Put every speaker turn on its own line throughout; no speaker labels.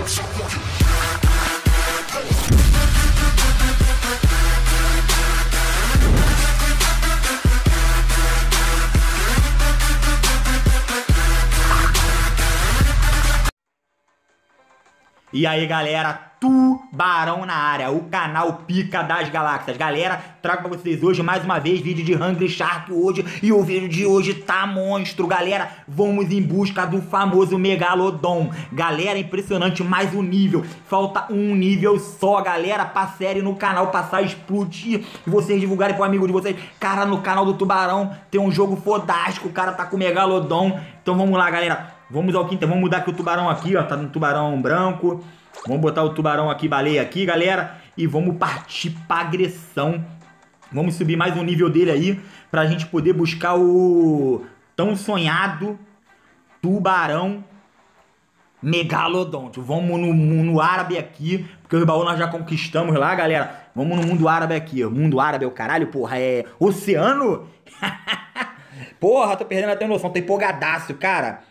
I'm so want E aí, galera, Tubarão na área, o canal Pica das Galáxias. Galera, trago pra vocês hoje mais uma vez vídeo de Hungry Shark hoje. E o vídeo de hoje tá monstro, galera. Vamos em busca do famoso Megalodon. Galera, impressionante, mais um nível. Falta um nível só, galera, pra série no canal passar a explodir. E vocês divulgarem pro amigo de vocês. Cara, no canal do Tubarão tem um jogo fodástico. O cara tá com o Megalodon. Então vamos lá, galera. Vamos ao quinto, vamos mudar aqui o tubarão aqui, ó, tá no tubarão branco. Vamos botar o tubarão aqui, baleia aqui, galera, e vamos partir pra agressão. Vamos subir mais um nível dele aí, pra gente poder buscar o tão sonhado tubarão megalodonte. Vamos no, no árabe aqui, porque o baú nós já conquistamos lá, galera. Vamos no mundo árabe aqui. O mundo árabe é o caralho, porra, é oceano? porra, tô perdendo até noção, tô empolgadaço, cara.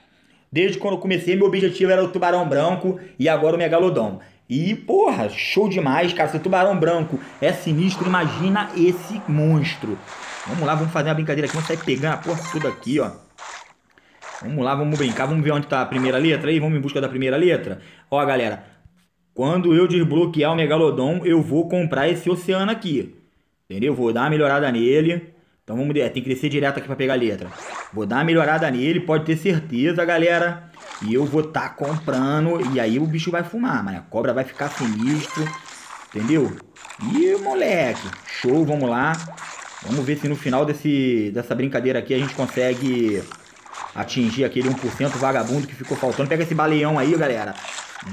Desde quando eu comecei, meu objetivo era o tubarão branco e agora o megalodon. E, porra, show demais, cara. Se o tubarão branco é sinistro, imagina esse monstro. Vamos lá, vamos fazer uma brincadeira aqui. Vamos sair pegando a porra tudo aqui, ó. Vamos lá, vamos brincar. Vamos ver onde tá a primeira letra aí. Vamos em busca da primeira letra. Ó, galera. Quando eu desbloquear o Megalodon, eu vou comprar esse oceano aqui. Entendeu? Vou dar uma melhorada nele. Então vamos, tem que descer direto aqui para pegar a letra. Vou dar uma melhorada nele, pode ter certeza, galera. E eu vou estar tá comprando, e aí o bicho vai fumar, mas a cobra vai ficar sinistro, entendeu? E moleque, show, vamos lá. Vamos ver se no final desse, dessa brincadeira aqui a gente consegue atingir aquele 1% vagabundo que ficou faltando. Pega esse baleão aí, galera.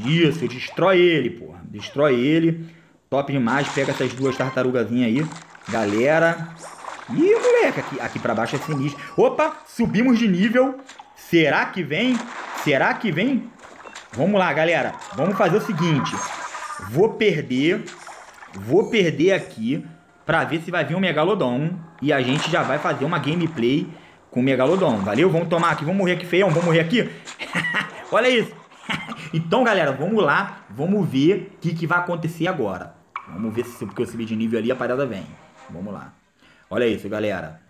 Isso, destrói ele, porra. Destrói ele. Top demais. Pega essas duas tartarugazinhas aí. Galera, Ih, moleque, aqui, aqui pra baixo é sinistro. Opa, subimos de nível. Será que vem? Será que vem? Vamos lá, galera. Vamos fazer o seguinte. Vou perder. Vou perder aqui pra ver se vai vir um Megalodon. E a gente já vai fazer uma gameplay com o Megalodon. Valeu? Vamos tomar aqui. Vamos morrer aqui, feião. Vamos morrer aqui. Olha isso. então, galera, vamos lá. Vamos ver o que, que vai acontecer agora. Vamos ver se porque eu subi de nível ali a parada vem. Vamos lá. Olha isso, galera.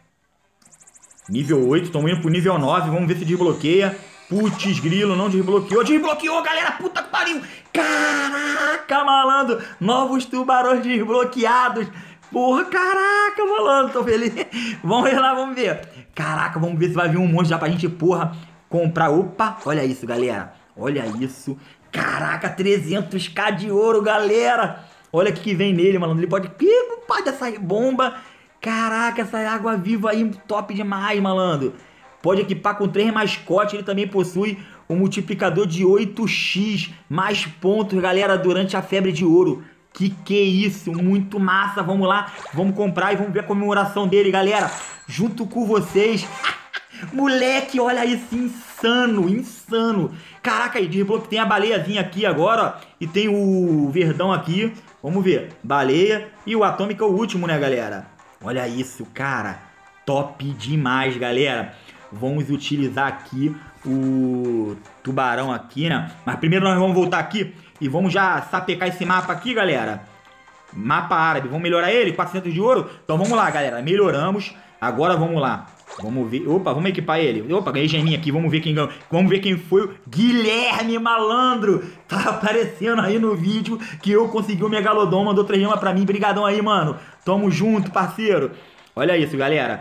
Nível 8, estamos indo pro nível 9. Vamos ver se desbloqueia. Putz, grilo, não desbloqueou. Desbloqueou, galera. Puta que pariu. Caraca, malandro. Novos tubarões desbloqueados. Porra, caraca, malandro. Tô feliz. Vamos ver lá, vamos ver. Caraca, vamos ver se vai vir um monte já pra gente, porra, comprar. Opa, olha isso, galera. Olha isso. Caraca, 300k de ouro, galera. Olha o que vem nele, malandro. Ele pode... Que pode essa bomba Caraca, essa água viva aí top demais, malandro. Pode equipar com três mascotes, ele também possui um multiplicador de 8x, mais pontos, galera, durante a febre de ouro. Que que é isso? Muito massa. Vamos lá, vamos comprar e vamos ver a comemoração dele, galera. Junto com vocês. Moleque, olha isso, insano, insano. Caraca, aí, desbloqueio. Tem a baleiazinha aqui agora, ó. E tem o verdão aqui. Vamos ver. Baleia. E o atômico é o último, né, galera? Olha isso, cara. Top demais, galera. Vamos utilizar aqui o tubarão aqui, né? Mas primeiro nós vamos voltar aqui e vamos já sapecar esse mapa aqui, galera. Mapa árabe. Vamos melhorar ele? 400 de ouro? Então vamos lá, galera. Melhoramos. Agora vamos lá. Vamos ver. Opa, vamos equipar ele. Opa, ganhei geminha aqui. Vamos ver quem ganhou. Vamos ver quem foi o Guilherme Malandro. Tá aparecendo aí no vídeo que eu consegui o Megalodon. Mandou três gemas pra mim. Brigadão aí, mano. Tamo junto, parceiro. Olha isso, galera.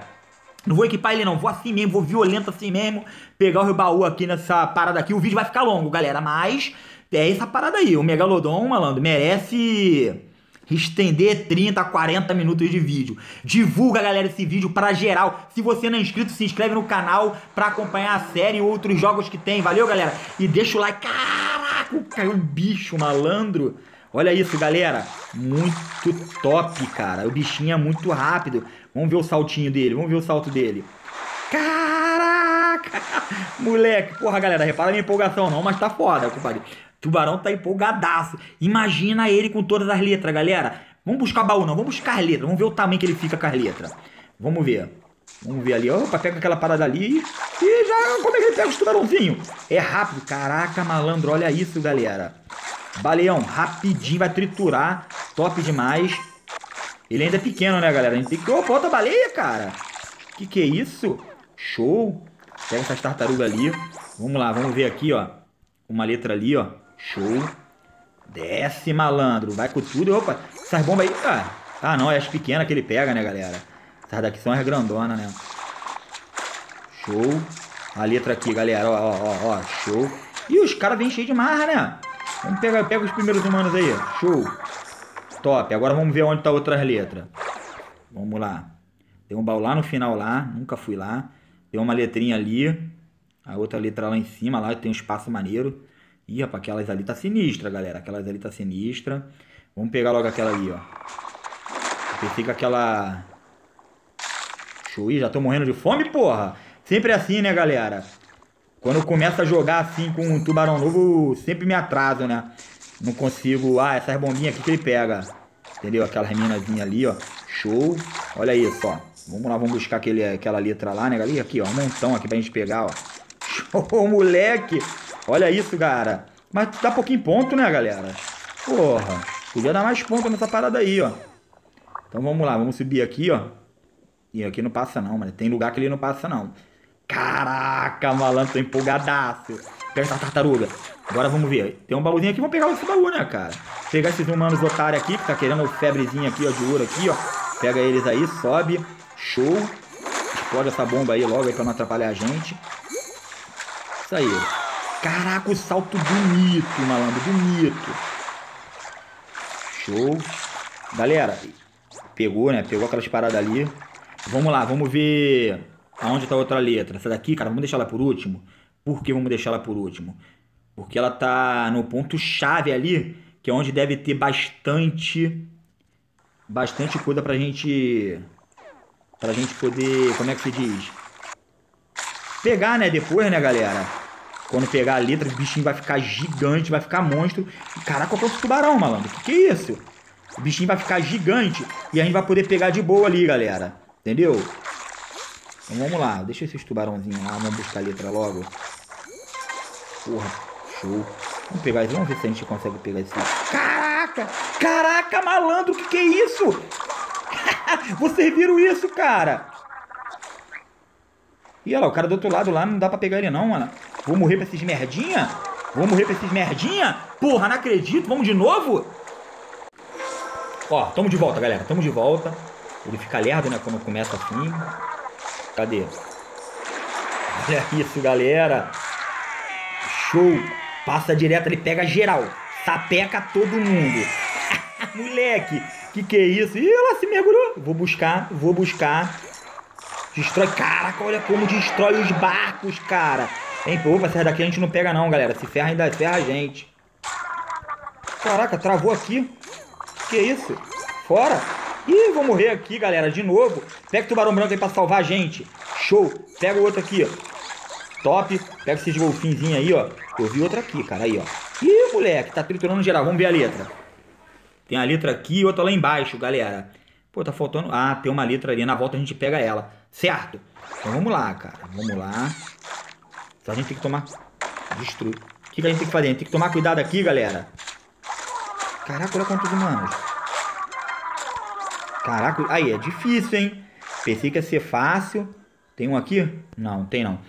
Não vou equipar ele não, vou assim mesmo, vou violento assim mesmo. Pegar o baú aqui nessa parada aqui. O vídeo vai ficar longo, galera. Mas é essa parada aí. O Megalodon, malandro, merece estender 30, 40 minutos de vídeo. Divulga, galera, esse vídeo pra geral. Se você não é inscrito, se inscreve no canal pra acompanhar a série e outros jogos que tem. Valeu, galera? E deixa o like. Caraca, caiu um bicho malandro. Olha isso, galera. Muito top, cara. O bichinho é muito rápido. Vamos ver o saltinho dele. Vamos ver o salto dele. Caraca! Moleque. Porra, galera. Repara a minha empolgação não, mas tá foda, compadre. Tubarão tá empolgadaço. Imagina ele com todas as letras, galera. Vamos buscar baú, não. Vamos buscar as letras. Vamos ver o tamanho que ele fica com as letras. Vamos ver. Vamos ver ali. Opa, pega aquela parada ali. E já... Como é que ele pega os tubarãozinhos? É rápido. Caraca, malandro. Olha isso, galera. Baleão, rapidinho, vai triturar. Top demais. Ele ainda é pequeno, né, galera? A gente tem que... Opa, outra baleia, cara. Que que é isso? Show. Pega essas tartarugas ali. Vamos lá, vamos ver aqui, ó. Uma letra ali, ó. Show. Desce, malandro. Vai com tudo. Opa, essas bombas aí, cara. Ah, não, é as pequenas que ele pega, né, galera? Essas daqui são as grandonas, né? Show. A letra aqui, galera. Ó, ó, ó, ó. Show. E os caras vêm cheios de marra, né? Vamos pegar, pega os primeiros humanos aí. Show. Top. Agora vamos ver onde tá outras letras. Vamos lá. Tem um baú lá no final lá. Nunca fui lá. Tem uma letrinha ali. A outra letra lá em cima. Lá tem um espaço maneiro. Ih, rapaz, aquelas ali tá sinistra, galera. Aquelas ali tá sinistra. Vamos pegar logo aquela ali, ó. Fica aquela... Show. Ih, já tô morrendo de fome, porra. Sempre assim, né, galera? Quando eu começo a jogar assim com um tubarão novo, sempre me atraso, né? Não consigo... Ah, essas bombinhas aqui que ele pega. Entendeu? Aquelas minazinhas ali, ó. Show. Olha isso, ó. Vamos lá, vamos buscar aquele, aquela letra lá, né, galera? Aqui, ó. Um montão aqui pra gente pegar, ó. Show, moleque. Olha isso, cara. Mas dá pouquinho ponto, né, galera? Porra. Podia dar mais ponto nessa parada aí, ó. Então vamos lá, vamos subir aqui, ó. E aqui não passa não, mano. Tem lugar que ele não passa não. Caraca, malandro, tô empolgadaço. Pega essa tartaruga. Agora vamos ver. Tem um baúzinho aqui, vamos pegar esse baú, né, cara? Pegar esses humanos otários aqui, que tá querendo febrezinha aqui, ó, de ouro aqui, ó. Pega eles aí, sobe. Show. Explode essa bomba aí logo aí pra não atrapalhar a gente. Isso aí. Caraca, o salto bonito, malandro, bonito. Show. Galera, pegou, né? Pegou aquelas paradas ali. Vamos lá, vamos ver aonde tá a outra letra. Essa daqui, cara, vamos deixar ela por último. Por que vamos deixar ela por último? Porque ela tá no ponto chave ali, que é onde deve ter bastante bastante coisa pra gente pra gente poder, como é que se diz? Pegar, né, depois, né, galera? Quando pegar a letra, o bichinho vai ficar gigante, vai ficar monstro. Caraca, qual é o tubarão, malandro? Que que é isso? O bichinho vai ficar gigante e a gente vai poder pegar de boa ali, galera. Entendeu? Então vamos lá. Deixa esses tubarãozinhos lá. Vamos buscar a letra logo. Porra, show. Vamos pegar. Vamos ver se a gente consegue pegar esse. Caraca! Caraca, malandro! O que, que é isso? Vocês viram isso, cara? E olha lá, o cara do outro lado lá não dá pra pegar ele não, mano. Vou morrer pra esses merdinha? Vou morrer pra esses merdinha? Porra, não acredito. Vamos de novo? Ó, tamo de volta, galera. Tamo de volta. Ele fica lerdo, né? Quando começa assim. Cadê? Olha isso, galera. Show. Passa direto, ele pega geral. Sapeca todo mundo. Moleque, que que é isso? Ih, ela se mergulhou. Vou buscar, vou buscar. Destrói. Caraca, olha como destrói os barcos, cara. Hein, pô, essa daqui a gente não pega não, galera. Se ferra ainda ferra a gente. Caraca, travou aqui. Que isso? Fora. Ih, vou morrer aqui, galera, de novo. Pega o tubarão branco aí pra salvar a gente. Show. Pega o outro aqui, ó. Top. Pega esses golfinhos aí, ó. Eu vi outro aqui, cara. Aí, ó. Ih, moleque, tá triturando geral. Vamos ver a letra. Tem a letra aqui e outra lá embaixo, galera. Pô, tá faltando... Ah, tem uma letra ali. Na volta a gente pega ela. Certo? Então vamos lá, cara. Vamos lá. Só a gente tem que tomar... Destruir. O que, que a gente tem que fazer? A gente tem que tomar cuidado aqui, galera. Caraca, olha quantos humanos. Caraca, aí, é difícil, hein? Pensei que ia ser fácil. Tem um aqui? Não, tem não.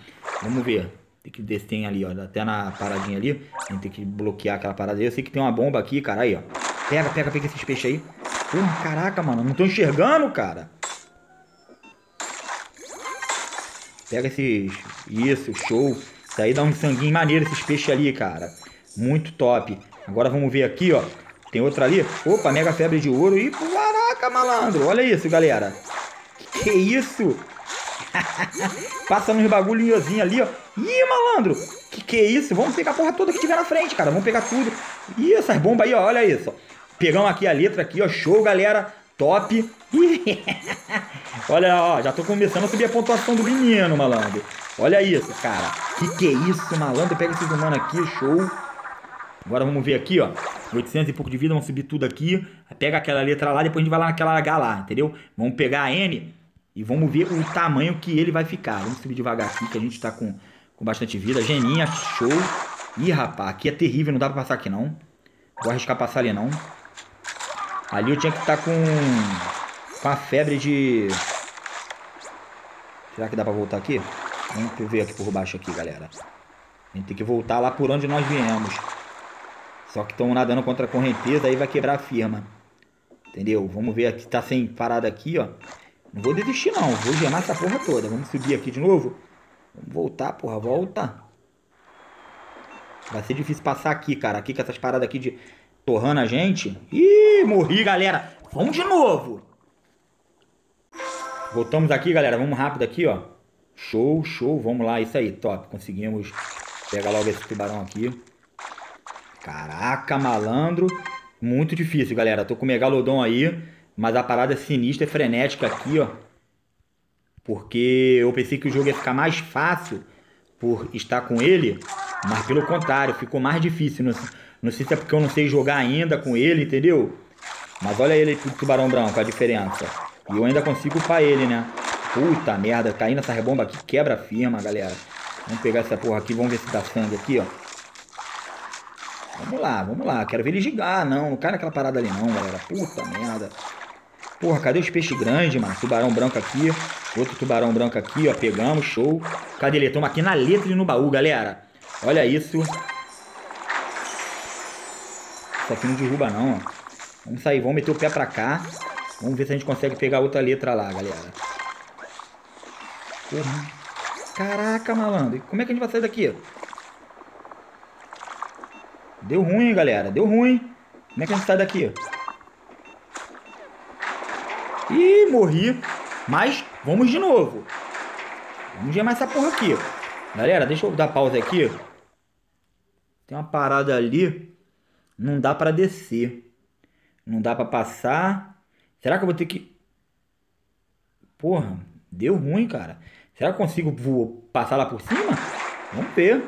Vamos ver. Tem que descer tem ali, ó. Até na paradinha ali. Tem que bloquear aquela parada. Eu sei que tem uma bomba aqui, cara. Aí, ó. Pega, pega, pega esses peixes aí. Porra, caraca, mano. Não tô enxergando, cara. Pega esses... Isso, show. Isso aí dá um sanguinho maneiro, esses peixes ali, cara. Muito top. Agora vamos ver aqui, ó. Tem outra ali. Opa, mega febre de ouro. E caraca, malandro. Olha isso, galera. Que, é isso? Passa uns bagulhozinhos ali, ó. Ih, malandro. Que que é isso? Vamos pegar a porra toda que tiver na frente, cara. Vamos pegar tudo. Ih, essas bombas aí, ó. Olha isso. Pegamos aqui a letra aqui, ó. Show, galera. Top. Olha, ó. Já tô começando a subir a pontuação do menino, malandro. Olha isso, cara. Que que é isso, malandro? Pega esses humanos aqui, show. Agora vamos ver aqui, ó. 800 e pouco de vida, vamos subir tudo aqui. Pega aquela letra lá, depois a gente vai lá naquela H lá, entendeu? Vamos pegar a N e vamos ver o tamanho que ele vai ficar. Vamos subir devagar aqui, que a gente tá com, com bastante vida. Geninha, show. Ih, rapaz, aqui é terrível, não dá pra passar aqui não. Vou arriscar passar ali não. Ali eu tinha que estar com... Com a febre de... Será que dá pra voltar aqui? Vamos ver aqui por baixo aqui, galera. A gente tem que voltar lá por onde nós viemos. Só que estão nadando contra a correnteza, aí vai quebrar a firma. Entendeu? Vamos ver aqui, tá sem parada aqui, ó. Não vou desistir não, vou gemar essa porra toda. Vamos subir aqui de novo. Vamos voltar, porra, volta. Vai ser difícil passar aqui, cara. Aqui com essas paradas aqui de torrando a gente. Ih, morri, galera. Vamos de novo. Voltamos aqui, galera. Vamos rápido aqui, ó. Show, show. Vamos lá, isso aí, top. Conseguimos pegar logo esse tubarão aqui. Caraca, malandro. Muito difícil, galera. Tô com o Megalodon aí. Mas a parada é sinistra e frenética aqui, ó. Porque eu pensei que o jogo ia ficar mais fácil por estar com ele. Mas pelo contrário, ficou mais difícil. Não, não sei se é porque eu não sei jogar ainda com ele, entendeu? Mas olha ele, o tubarão branco, a diferença. E eu ainda consigo upar ele, né? Puta merda, caindo essa rebomba aqui, quebra firma, galera. Vamos pegar essa porra aqui, vamos ver se dá sangue aqui, ó. Vamos lá, vamos lá. Quero ver ele gigar. Não, não cai naquela parada ali não, galera. Puta merda. Porra, cadê os peixes grandes, mano? Tubarão branco aqui. Outro tubarão branco aqui, ó. Pegamos, show. Cadê ele? Toma aqui na letra e no baú, galera. Olha isso. Isso aqui não derruba não, ó. Vamos sair, vamos meter o pé pra cá. Vamos ver se a gente consegue pegar outra letra lá, galera. Porra. Caraca, malandro. Como é que a gente vai sair daqui? Deu ruim, galera. Deu ruim. Como é que a gente sai daqui? Ih, morri. Mas vamos de novo. Vamos gemar essa porra aqui. Galera, deixa eu dar pausa aqui. Tem uma parada ali. Não dá pra descer. Não dá pra passar. Será que eu vou ter que... Porra, deu ruim, cara. Será que eu consigo passar lá por cima? Vamos ver.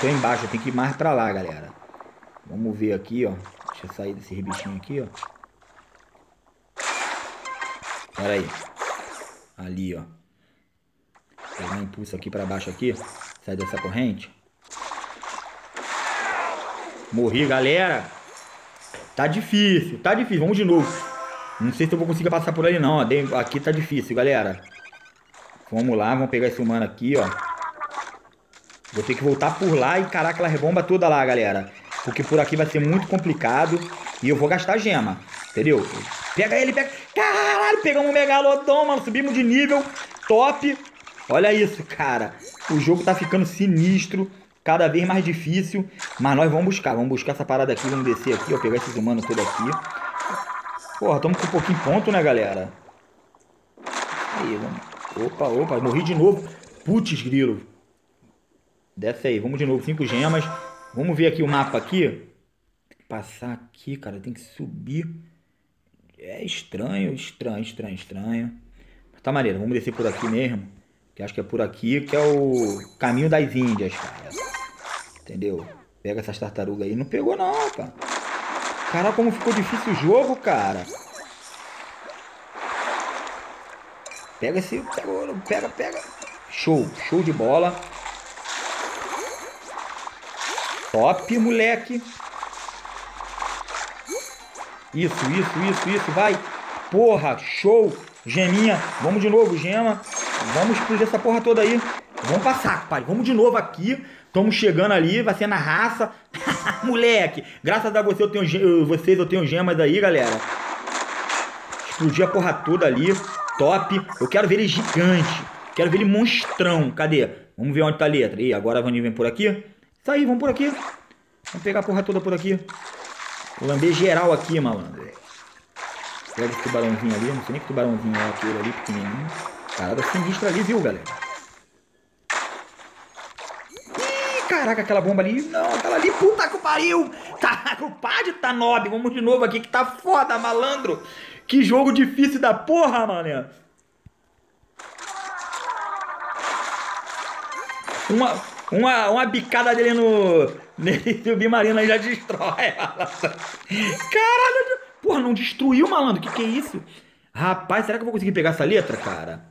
Tô embaixo, tenho que ir mais pra lá, galera. Vamos ver aqui, ó. Deixa eu sair desse bichinho aqui, ó. Pera aí. Ali, ó. Pegar um impulso aqui pra baixo aqui. Sai dessa corrente. Morri, galera. Tá difícil, tá difícil. Vamos de novo. Não sei se eu vou conseguir passar por ali não. Aqui tá difícil, galera. Vamos lá, vamos pegar esse humano aqui, ó. Vou ter que voltar por lá e encarar aquela rebomba toda lá, galera. Porque por aqui vai ser muito complicado. E eu vou gastar gema. Entendeu? Pega ele, pega. Caralho, pegamos um megalodon, mano. Subimos de nível. Top. Olha isso, cara. O jogo tá ficando sinistro. Cada vez mais difícil. Mas nós vamos buscar. Vamos buscar essa parada aqui. Vamos descer aqui, ó. Pegar esses humanos todos aqui. Porra, tamo com um pouquinho ponto, né, galera? Aí, vamos. Opa, opa. Morri de novo. Putz, grilo. Desce aí, vamos de novo, cinco gemas. Vamos ver aqui o mapa aqui. Passar aqui, cara, tem que subir. É estranho, estranho, estranho, estranho. Mas tá maneiro, vamos descer por aqui mesmo. Que acho que é por aqui que é o caminho das Índias, cara. Entendeu? Pega essas tartarugas aí. Não pegou não, cara. Caraca, como ficou difícil o jogo, cara. Pega esse... Pega, pega, pega. Show, show de bola. Top, moleque. Isso, isso, isso, isso. Vai. Porra, show. Geminha. Vamos de novo, gema. Vamos explodir essa porra toda aí. Vamos passar, pai. Vamos de novo aqui. Estamos chegando ali. Vai ser na raça. moleque. Graças a você eu tenho, vocês eu tenho gemas aí, galera. Explodir a porra toda ali. Top. Eu quero ver ele gigante. Quero ver ele monstrão. Cadê? Vamos ver onde tá a letra. Ih, agora a Vani vem por aqui. Isso aí, vamos por aqui. Vamos pegar a porra toda por aqui. Lamber geral aqui, malandro. Pega esse tubarãozinho ali. Não sei nem que tubarãozinho é aquele ali, pequenininho. Parada sinistra ali, viu, galera? Ih, caraca, aquela bomba ali. Não, aquela ali, puta que pariu. Tá com de tá nobre. Vamos de novo aqui, que tá foda, malandro. Que jogo difícil da porra, mané. Uma, uma, uma bicada dele no. Nesse submarino aí já destrói. Caralho! Porra, não destruiu, malandro. Que, que é isso? Rapaz, será que eu vou conseguir pegar essa letra, cara?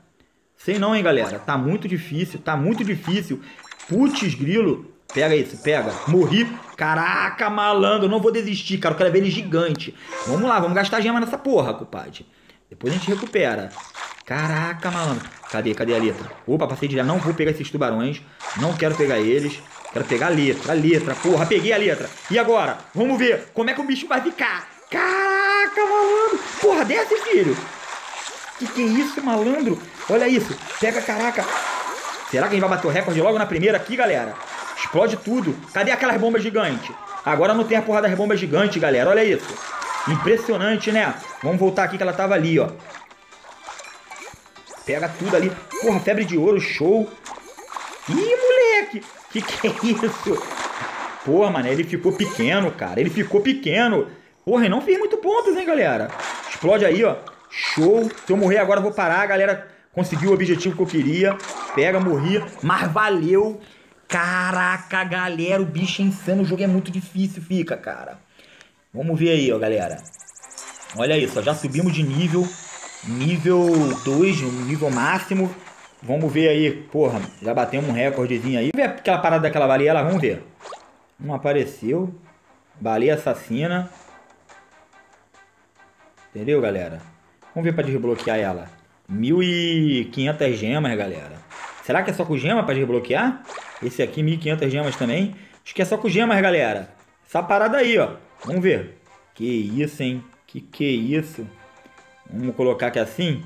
Sei não, hein, galera. Tá muito difícil, tá muito difícil. Putz, grilo. Pega isso, pega. Morri. Caraca, malandro. Não vou desistir, cara. Eu quero ver ele gigante. Vamos lá, vamos gastar gema nessa porra, compadre. Depois a gente recupera. Caraca, malandro. Cadê, cadê a letra? Opa, passei de já. Não vou pegar esses tubarões. Não quero pegar eles. Quero pegar a letra, a letra. Porra, peguei a letra. E agora? Vamos ver como é que o bicho vai ficar. Caraca, malandro. Porra, desce, filho. Que que é isso, malandro? Olha isso. Pega, caraca. Será que a gente vai bater o recorde logo na primeira aqui, galera? Explode tudo. Cadê aquelas bombas gigantes? Agora não tem a porra das bombas gigantes, galera. Olha isso. Impressionante, né? Vamos voltar aqui que ela tava ali, ó. Pega tudo ali. Porra, febre de ouro, show. Ih, moleque. Que que é isso? Porra, mano, ele ficou pequeno, cara. Ele ficou pequeno. Porra, e não fez muito pontos, hein, galera? Explode aí, ó. Show. Se eu morrer agora, eu vou parar. Galera conseguiu o objetivo que eu queria. Pega, morri. Mas valeu. Caraca, galera, o bicho é insano. O jogo é muito difícil, fica, cara. Vamos ver aí, ó, galera. Olha isso, ó, já subimos de nível. Nível 2, nível máximo. Vamos ver aí, porra, já batemos um recordezinho aí. Vê aquela parada daquela baleia lá, vamos ver. Não apareceu. Baleia assassina. Entendeu, galera? Vamos ver pra desbloquear ela. 1.500 gemas, galera. Será que é só com gema pra desbloquear? Esse aqui, 1.500 gemas também. Acho que é só com gemas, galera. Essa parada aí, ó. Vamos ver. Que isso, hein? Que que é isso? Vamos colocar aqui assim.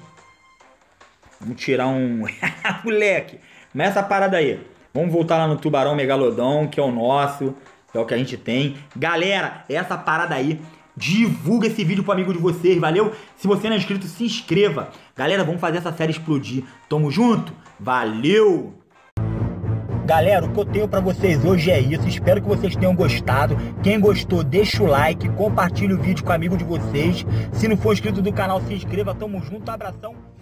Vamos tirar um... Moleque! Mas essa parada aí. Vamos voltar lá no Tubarão Megalodon, que é o nosso. É o que a gente tem. Galera, essa parada aí divulga esse vídeo pro amigo de vocês, valeu? Se você não é inscrito, se inscreva. Galera, vamos fazer essa série explodir. Tamo junto? Valeu! Galera, o que eu tenho para vocês hoje é isso. Espero que vocês tenham gostado. Quem gostou, deixa o like, compartilha o vídeo com o amigo de vocês. Se não for inscrito do canal, se inscreva. Tamo junto, abração.